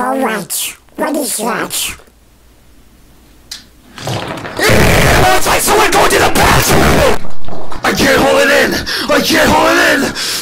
Alright, what is that? It's like someone going to the bathroom! I can't hold it in! I can't hold it in!